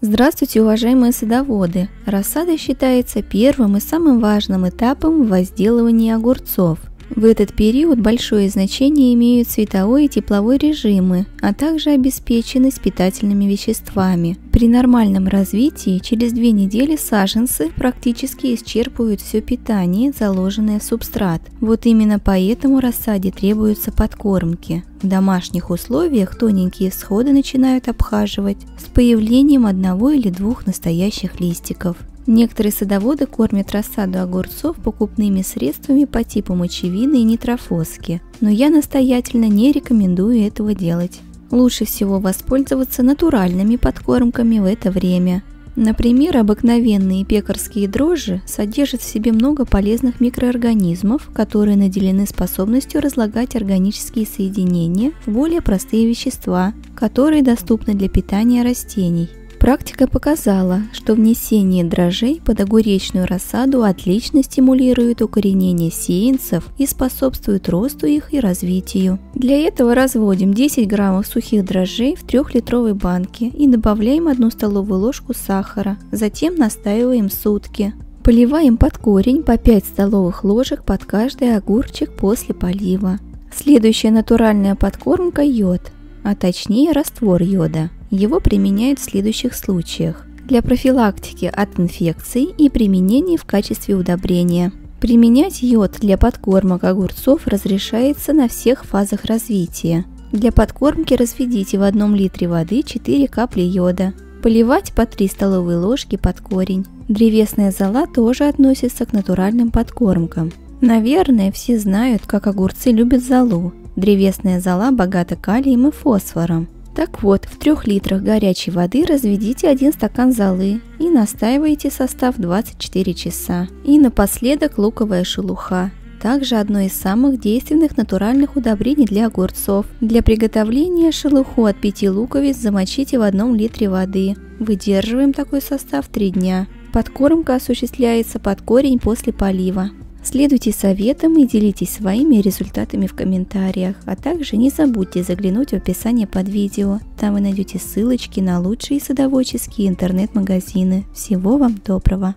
Здравствуйте, уважаемые садоводы! Рассада считается первым и самым важным этапом в возделывании огурцов. В этот период большое значение имеют световой и тепловой режимы, а также обеспеченность питательными веществами. При нормальном развитии через две недели саженцы практически исчерпывают все питание, заложенное в субстрат. Вот именно поэтому рассаде требуются подкормки. В домашних условиях тоненькие всходы начинают обхаживать с появлением одного или двух настоящих листиков. Некоторые садоводы кормят рассаду огурцов покупными средствами по типу мочевины и нитрофоски, но я настоятельно не рекомендую этого делать. Лучше всего воспользоваться натуральными подкормками в это время. Например, обыкновенные пекарские дрожжи содержат в себе много полезных микроорганизмов, которые наделены способностью разлагать органические соединения в более простые вещества, которые доступны для питания растений. Практика показала, что внесение дрожжей под огуречную рассаду отлично стимулирует укоренение сеянцев и способствует росту их и развитию. Для этого разводим 10 граммов сухих дрожжей в 3-литровой банке и добавляем 1 столовую ложку сахара, затем настаиваем сутки. Поливаем под корень по 5 столовых ложек под каждый огурчик после полива. Следующая натуральная подкормка – йод, а точнее раствор йода. Его применяют в следующих случаях. Для профилактики от инфекций и применения в качестве удобрения. Применять йод для подкормок огурцов разрешается на всех фазах развития. Для подкормки разведите в одном литре воды 4 капли йода. Поливать по 3 столовые ложки под корень. Древесная зола тоже относится к натуральным подкормкам. Наверное, все знают, как огурцы любят золу. Древесная зола богата калием и фосфором. Так вот, в 3 литрах горячей воды разведите 1 стакан золы и настаивайте состав 24 часа. И напоследок луковая шелуха. Также одно из самых действенных натуральных удобрений для огурцов. Для приготовления шелуху от 5 луковиц замочите в 1 литре воды. Выдерживаем такой состав 3 дня. Подкормка осуществляется под корень после полива. Следуйте советам и делитесь своими результатами в комментариях, а также не забудьте заглянуть в описание под видео. Там вы найдете ссылочки на лучшие садоводческие интернет-магазины. Всего вам доброго!